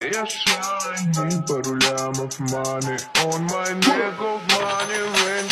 Я shiny, пару of money On my neck of money, when